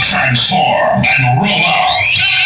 Transform and roll out.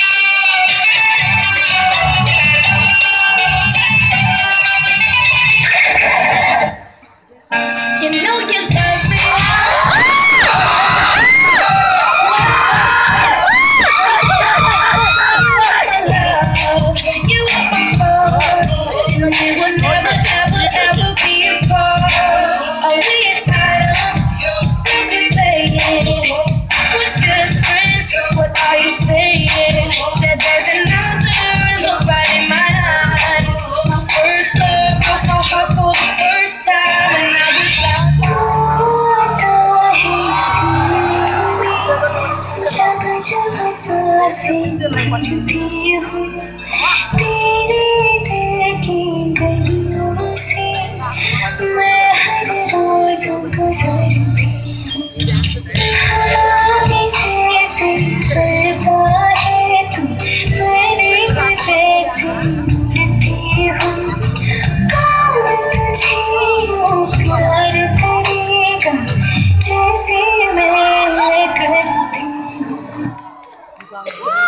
just a blessing to be. on